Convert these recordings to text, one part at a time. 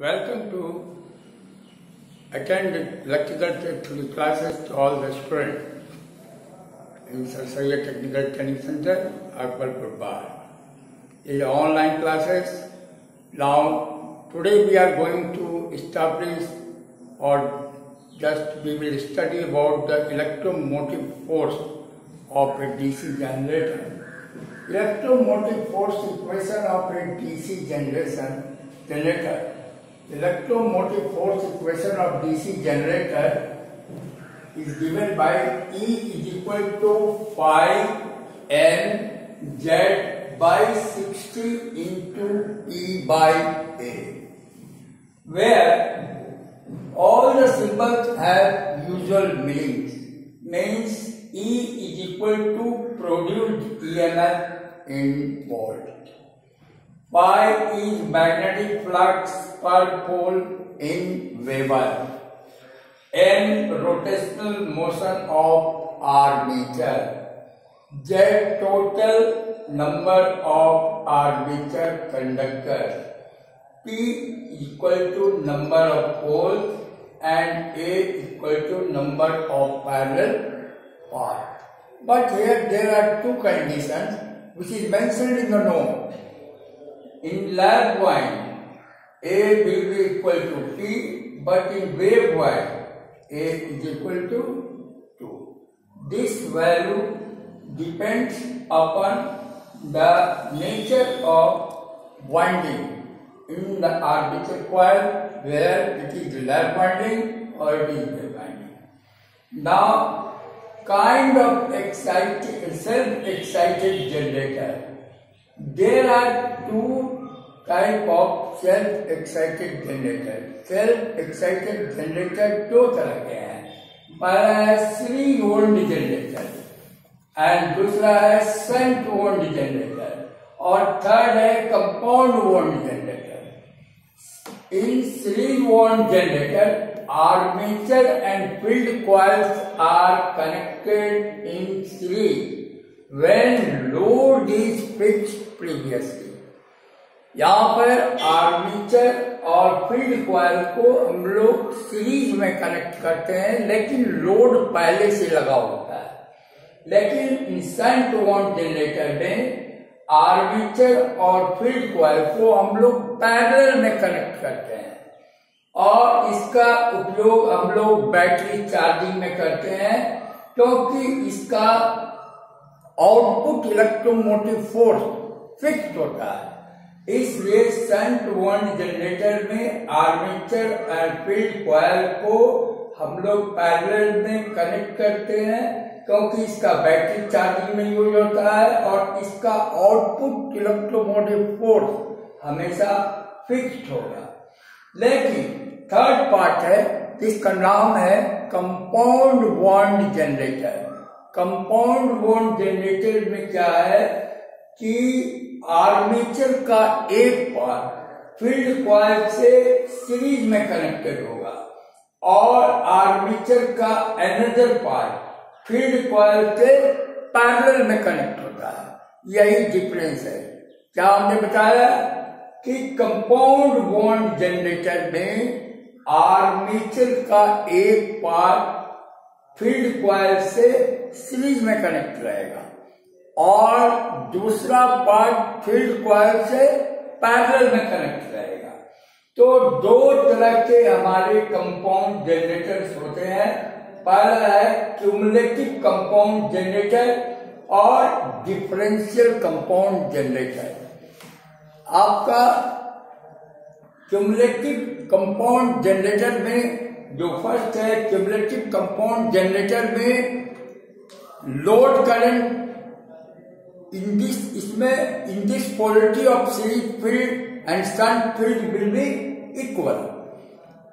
Welcome to attend electrical classes to all the students in Sir Technical Training Center, Akbarpur Bar. In online classes, now today we are going to establish or just we will study about the electromotive force of a DC generator. Electromotive force equation of a DC generation generator electromotive force equation of DC generator is given by E is equal to phi N Z by 60 into E by A, where all the symbols have usual meanings. Means E is equal to produced EMF in volt. Phi is magnetic flux per pole in Weber. N rotational motion of armature. Z total number of armature conductors. P equal to number of poles and A equal to number of parallel parts. But here there are two conditions which is mentioned in the note. In lab wine, A will be equal to T, but in wave wine, A is equal to 2. This value depends upon the nature of winding in the armature coil, where it is lab winding or it is wave winding. Now, kind of excited, self-excited generator. There are two type of self excited generator self excited generator दो तरह के हैं। पहला है Shri wound generator and दूसरा है shunt wound generator और third है compound wound generator in series wound generator armature and field coils are connected in series when load is fix previously यहाँ पर आर्मीचर और फ़ील्ड क्वाइल को हम लोग सीरीज़ में कनेक्ट करते हैं, लेकिन लोड पहले से लगा होता है। लेकिन इंसेंट वन जनरेटर में आर्मीचर और फ़ील्ड क्वाइल को हम लोग पैरल में कनेक्ट करते हैं। और इसका उपयोग हम लोग बैटरी चार्जिंग में करते हैं, क्योंकि इसका आउटपुट इलेक्ट्रोमोटिव फोर्स फिक्स होता है। इसलिए संट वन जनरेटर में आर्मेचर एंड फ़ील्ड क्वाइल को हम लोग पैरेलल में कनेक्ट करते हैं, क्योंकि इसका बैटरी चार्जिंग में यूज़ होता है और इसका आउटपुट इलेक्ट्रोमोटिव फोर्स हमेशा फिक्स्ड होगा। लेकिन थर्ड पार्ट है, जिसका नाम है compound wound generator. Compound wound generator में क्या है कि आर्मेचर का एक पार्ट फ़ील्ड क्वाइल से सीरीज़ में कनेक्टेड होगा। और आर्मेचर का एनदर पार्ट फ़ील्ड क्वाइल से पैरेलल में कनेक्ट होता है। यही डिफरेंस है। क्या हमने बताया कि कंपाउंड बॉन्ड जनरेटर में आर्मेचर का एक पार्ट फ़ील्ड क्वाइल से सीरीज़ में कनेक्ट रहेगा। और दूसरा पार्ट फ़ील्ड क्वाइल से पैरेलल में कनेक्ट रहेगा। तो दो तरह के हमारे कंपाउंड जनरेटर्स होते हैं। पहला है क्यूमुलेटिव कंपाउंड जनरेटर और डिफरेंशियल कंपाउंड जनरेटर आपका क्यूमुलेटिव कंपाउंड जनरेटर में जो फ़र्स्ट है क्यूमुलेटिव कंपाउंड जनरेटर में लोड करंट in this, इसमें, in this polarity of series field and shunt field will be equal.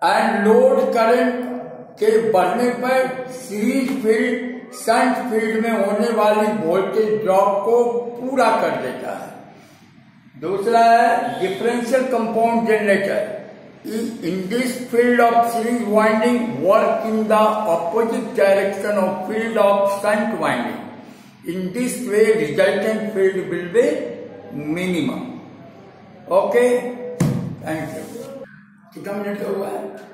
And load current के बढ़ने पर सीरीज़ फ़ील्ड शंट फ़ील्ड में होने वाली वोल्टेज ड्रॉप को पूरा कर देता है। दूसरा है differential compound generator in this field of series winding work in the opposite direction of field of shunt winding In this way, resultant field will be minimum. Okay? Thank you. कितना minute का हुआ है